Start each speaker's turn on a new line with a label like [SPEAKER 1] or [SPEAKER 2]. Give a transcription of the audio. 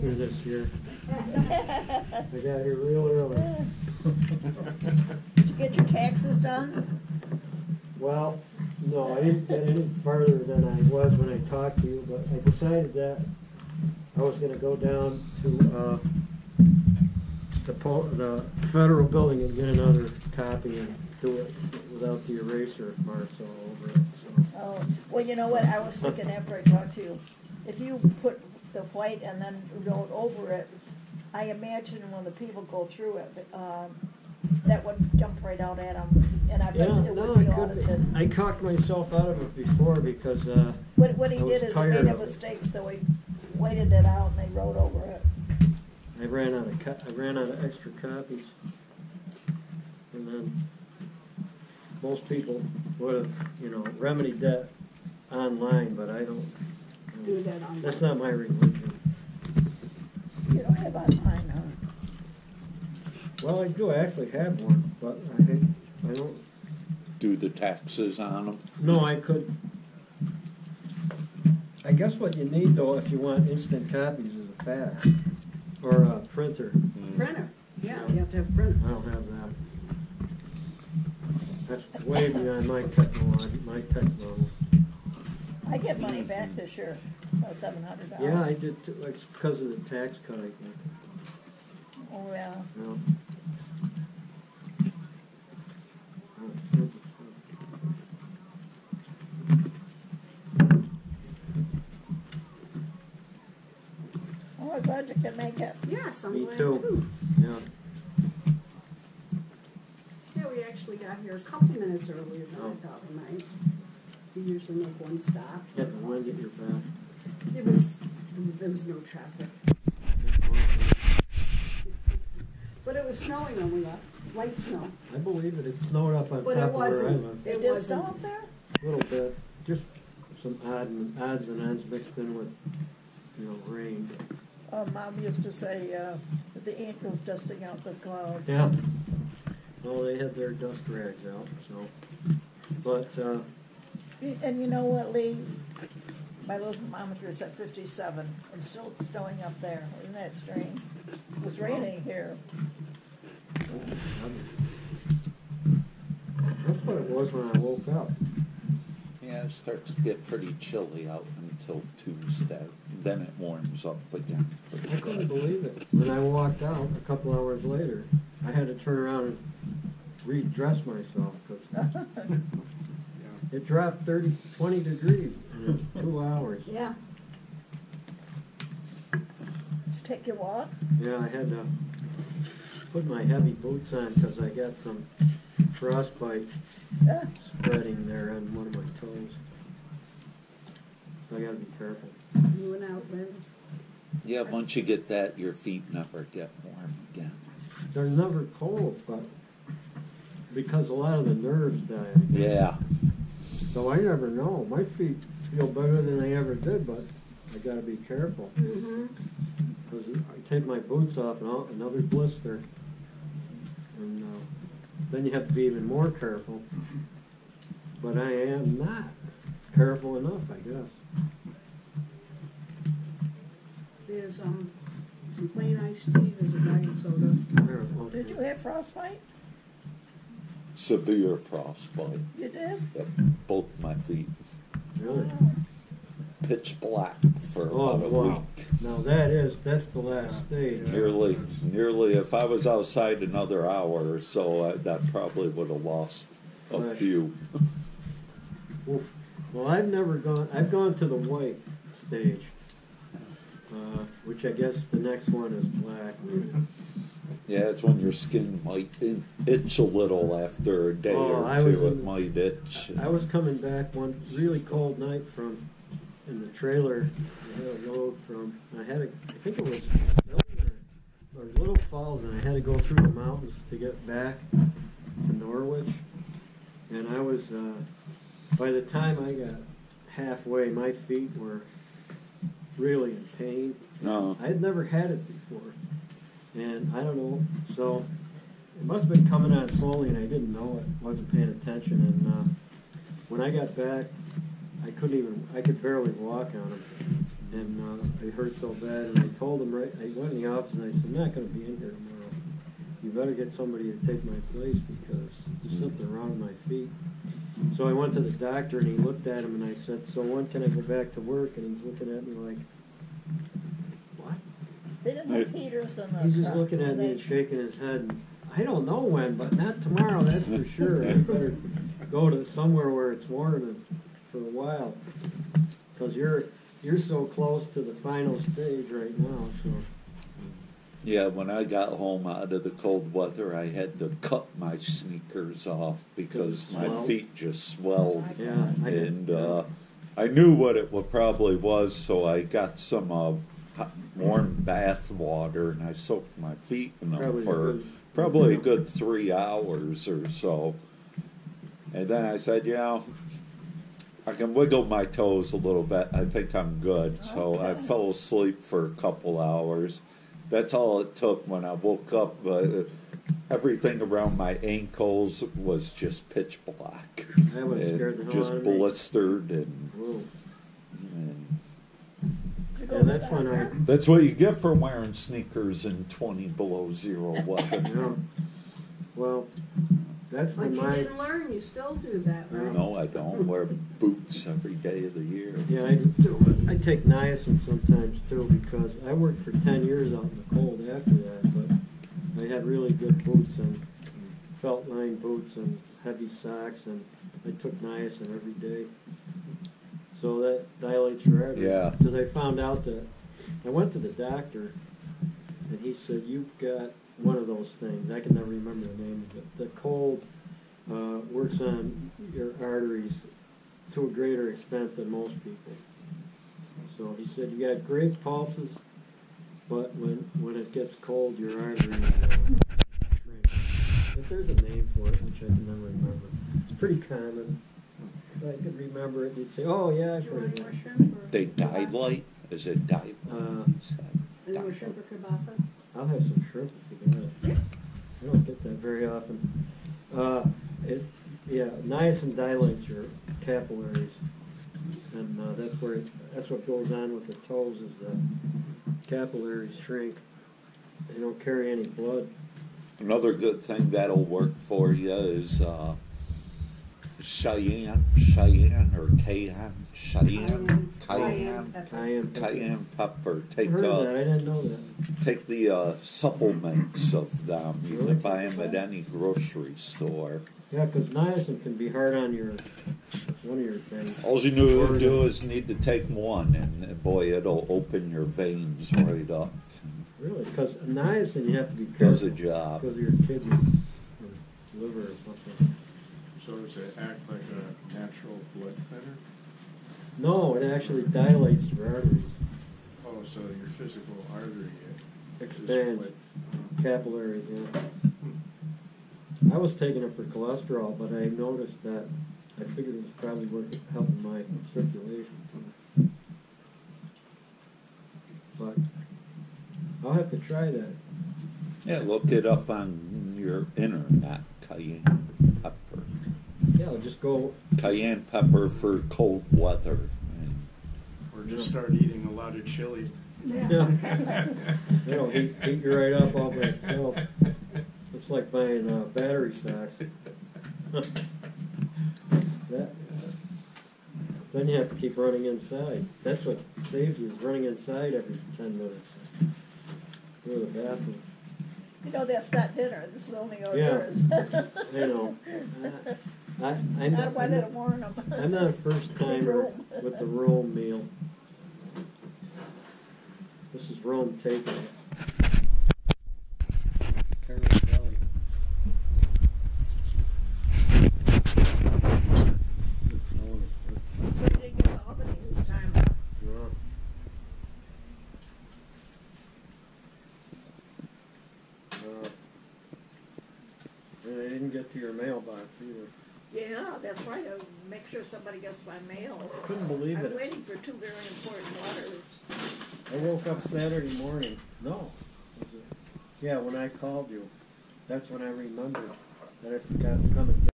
[SPEAKER 1] here this year. I got here real early.
[SPEAKER 2] Did you get your taxes done?
[SPEAKER 1] Well, no, I didn't get any further than I was when I talked to you, but I decided that I was gonna go down to, uh, the po, the federal building and get another copy and do it without the eraser marks all over it, so.
[SPEAKER 2] Oh, well, you know what, I was thinking after I talked to you, if you put the white and then wrote over it, I imagine when the people go through it, um, that would jump right out at them, and I bet
[SPEAKER 1] Yeah,
[SPEAKER 2] it
[SPEAKER 1] no,
[SPEAKER 2] would be
[SPEAKER 1] I could,
[SPEAKER 2] audited.
[SPEAKER 1] I talked myself out of it before because, uh,
[SPEAKER 2] What, what he
[SPEAKER 1] I was
[SPEAKER 2] did is he
[SPEAKER 1] tired
[SPEAKER 2] made a
[SPEAKER 1] of it.
[SPEAKER 2] mistake, so he waited it out and they wrote over it.
[SPEAKER 1] I ran out of co- I ran out of extra copies. And then most people would have, you know, remedied that online, but I don't.
[SPEAKER 3] Do that on.
[SPEAKER 1] That's not my religion.
[SPEAKER 2] You don't have online, huh?
[SPEAKER 1] Well, I do I actually have one, but I hate, I don't,
[SPEAKER 4] Do the taxes on them?
[SPEAKER 1] no, I could. I guess what you need though, if you want instant copies is a fax or a printer. Mm.
[SPEAKER 3] Printer, yeah, you have to have a printer.
[SPEAKER 1] I don't have that. That's way beyond my technology, my technology.
[SPEAKER 2] I get money back this year, about seven hundred dollars.
[SPEAKER 1] Yeah, I did too. It's because of the tax cut, I think.
[SPEAKER 2] Oh, yeah.
[SPEAKER 1] No.
[SPEAKER 2] Oh, I'm glad you can make it.
[SPEAKER 3] Yes, I'm
[SPEAKER 1] Me
[SPEAKER 3] glad
[SPEAKER 1] too.
[SPEAKER 3] too.
[SPEAKER 1] Yeah.
[SPEAKER 3] Yeah, we actually got here a couple minutes earlier than
[SPEAKER 1] Oh.
[SPEAKER 3] I thought we might. We usually make one stop.
[SPEAKER 1] Yeah, the wind at your back.
[SPEAKER 3] It was, there was no traffic. But it was snowing when we left, light snow.
[SPEAKER 1] I believe it. It snowed up on
[SPEAKER 3] But it
[SPEAKER 1] top of where I
[SPEAKER 3] wasn't-
[SPEAKER 1] live.
[SPEAKER 2] It
[SPEAKER 3] It
[SPEAKER 2] did
[SPEAKER 3] wasn't-
[SPEAKER 2] snow up there?
[SPEAKER 1] A little bit. Just some odd and, odds and ends mixed in with, you know, rain.
[SPEAKER 2] Uh, Mom used to say, uh, that the angels dusting out the clouds.
[SPEAKER 1] Yeah. No, they had their dust rags out, so. But, uh,
[SPEAKER 2] And you know what, Lee? My little thermometer is at fifty-seven, and still it's snowing up there. Isn't that strange? It was raining here.
[SPEAKER 1] that's what it was when I woke up.
[SPEAKER 4] Yeah, it starts to get pretty chilly out until Tuesday. Then it warms up again. pretty
[SPEAKER 1] I couldn't
[SPEAKER 4] good.
[SPEAKER 1] believe it. When I walked out a couple hours later, I had to turn around and redress myself because it dropped 30, 20 degrees in two hours.
[SPEAKER 3] Yeah.
[SPEAKER 2] Just take your walk.
[SPEAKER 1] Yeah, I had to put my heavy boots on because I got some frostbite
[SPEAKER 2] Ah,
[SPEAKER 1] spreading there on one of my toes. So I got to be careful.
[SPEAKER 3] You went out then.
[SPEAKER 4] Yeah, once you get that, your feet never get warm again.
[SPEAKER 1] They're never cold, but because a lot of the nerves die. I guess.
[SPEAKER 4] Yeah.
[SPEAKER 1] So I never know. My feet feel better than they ever did, but I got to be careful.
[SPEAKER 3] Mm-hmm.
[SPEAKER 1] Because I take my boots off and I'll, another blister. And uh, then you have to be even more careful. But I am not careful enough, I guess.
[SPEAKER 3] There's, um, some plain iced tea, there's a diet soda.
[SPEAKER 2] Did you have frostbite?
[SPEAKER 4] Severe frostbite.
[SPEAKER 2] You did?
[SPEAKER 4] Yep. Both my feet
[SPEAKER 1] Really?
[SPEAKER 4] Pitch black for
[SPEAKER 1] Oh,
[SPEAKER 4] about a
[SPEAKER 1] wow.
[SPEAKER 4] week.
[SPEAKER 1] Now that is, that's the last stage.
[SPEAKER 4] Nearly, nearly. If I was outside another hour or so, I, that probably would have lost a
[SPEAKER 1] Right.
[SPEAKER 4] few.
[SPEAKER 1] Oof. Well, I've never gone, I've gone to the white stage. Uh, which I guess the next one is black.
[SPEAKER 4] Yeah, it's when your skin might itch a little after a day
[SPEAKER 1] Oh,
[SPEAKER 4] or
[SPEAKER 1] I was
[SPEAKER 4] two. It might itch.
[SPEAKER 1] I was coming back one really cold night from, in the trailer, I had a load from, I had to, I think it was, or, or Little Falls, and I had to go through the mountains to get back to Norwich. And I was, uh, by the time I got halfway, my feet were really in pain.
[SPEAKER 4] No.
[SPEAKER 1] I had never had it before. And I don't know, so it must have been coming on slowly and I didn't know it, wasn't paying attention. And uh, when I got back, I couldn't even, I could barely walk on them. And uh, it hurt so bad, and I told him right. I went in the office and I said, "I'm not going to be in here tomorrow. You better get somebody to take my place because there's something wrong with my feet." So I went to the doctor and he looked at him and I said, "So when can I go back to work?" And he's looking at me like?
[SPEAKER 2] They didn't have heaters in the.
[SPEAKER 1] He's just
[SPEAKER 2] truck,
[SPEAKER 1] looking at me
[SPEAKER 2] they-
[SPEAKER 1] and shaking his head. And I don't know when, but not tomorrow. That's for sure. I better go to somewhere where it's warm and for a while, because you're you're so close to the final stage right now. So
[SPEAKER 4] Yeah, when I got home out of the cold weather, I had to cut my sneakers off because my
[SPEAKER 1] Swelled?
[SPEAKER 4] feet just swelled.
[SPEAKER 1] yeah, I
[SPEAKER 4] And uh, I knew what it would probably was, so I got some uh, hot, warm bath water and I soaked my feet in them
[SPEAKER 1] Probably
[SPEAKER 4] for
[SPEAKER 1] good.
[SPEAKER 4] probably a good three hours or so. And then I said, you know, I can wiggle my toes a little bit. I think I'm good. So I fell asleep for a couple hours. That's all it took when I woke up. Uh, everything around my ankles was just pitch black.
[SPEAKER 1] That would've scared the hell
[SPEAKER 4] just
[SPEAKER 1] out of me.
[SPEAKER 4] blistered and,
[SPEAKER 1] Whoa.
[SPEAKER 4] And
[SPEAKER 2] You go
[SPEAKER 1] Yeah, that's when I.
[SPEAKER 4] that's what you get for wearing sneakers in 20 below zero weather.
[SPEAKER 1] Yeah. Well, that's
[SPEAKER 3] But
[SPEAKER 1] when
[SPEAKER 3] you
[SPEAKER 1] my.
[SPEAKER 3] didn't learn, you still do that, right?
[SPEAKER 4] no, I don't wear boots every day of the year.
[SPEAKER 1] Yeah, I do I take niacin sometimes too because I worked for ten years out in the cold after that. But I had really good boots and felt lined boots and heavy socks, and I took niacin every day. So that dilates your arteries.
[SPEAKER 4] Yeah.
[SPEAKER 1] Because I found out that I went to the doctor, and he said you've got one of those things. I can never remember the name of it. The cold uh, works on your arteries to a greater extent than most people. So he said you got great pulses, but when when it gets cold, your arteries uh, shrink. But there's a name for it, which I can never remember. It's pretty common. If I could remember it, you'd say, "Oh yeah, I've heard of that."
[SPEAKER 4] They
[SPEAKER 3] kielbasa?
[SPEAKER 4] dilate? Is it dilate?
[SPEAKER 1] Uh,
[SPEAKER 3] Any more shrimp or kielbasa?
[SPEAKER 1] I'll have some shrimp if you got it. I don't get that very often. Uh, it, yeah, niacin dilates your capillaries, and uh, that's where it, that's what goes on with the toes is the capillaries shrink. They don't carry any blood.
[SPEAKER 4] Another good thing that'll work for you is uh, Cheyenne, Cheyenne or Cayenne, Cheyenne,
[SPEAKER 3] Cayenne.
[SPEAKER 4] Cayenne,
[SPEAKER 3] pepper.
[SPEAKER 1] Cayenne. pepper. I
[SPEAKER 4] Take uh,
[SPEAKER 1] that. I didn't know that.
[SPEAKER 4] take the uh, supplements of them. You can buy them at any grocery store.
[SPEAKER 1] Yeah, because niacin can be hard on your one of your things.
[SPEAKER 4] All you need to do is need to take one, and boy, it'll open your veins right up.
[SPEAKER 1] Really, because niacin you have to be careful.
[SPEAKER 4] Does a job.
[SPEAKER 1] because of your kidneys or liver or something.
[SPEAKER 5] So does it act like a natural blood thinner?
[SPEAKER 1] No, it actually dilates your arteries,
[SPEAKER 5] Oh, so your physical artery is
[SPEAKER 1] expands
[SPEAKER 5] what-
[SPEAKER 1] capillaries. Yeah. Hmm. I was taking it for cholesterol, but I noticed that I figured it was probably working, helping my circulation too. But I'll have to try that.
[SPEAKER 4] Yeah, look it up on your internet. Cayenne pepper.
[SPEAKER 1] Yeah, I'll just go.
[SPEAKER 4] Cayenne pepper for cold weather.
[SPEAKER 5] Or just start eating a lot of chili.
[SPEAKER 1] Yeah. It'll heat, heat you right up all by itself. It's like buying uh, battery sacks. that, then you have to keep running inside. That's what saves you is running inside every ten minutes. Go to the bathroom.
[SPEAKER 2] You know, that's not dinner, this is only hors
[SPEAKER 1] Yeah.
[SPEAKER 2] d'oeuvres.
[SPEAKER 1] I know. I, I'm,
[SPEAKER 2] to
[SPEAKER 1] I'm,
[SPEAKER 2] them.
[SPEAKER 1] I'm not a first timer with the Rome meal. This is Rome takeout. Carrot belly.
[SPEAKER 2] So you didn't get to Albany this time, huh?
[SPEAKER 1] Uh, And I didn't get to your mailbox either.
[SPEAKER 2] Yeah, that's right, I'll make sure somebody gets my mail.
[SPEAKER 1] I couldn't believe
[SPEAKER 2] I'm
[SPEAKER 1] it.
[SPEAKER 2] waiting for two very important letters.
[SPEAKER 1] I woke up Saturday morning. No. Was it- Yeah, when I called you, that's when I remembered that I forgot to come and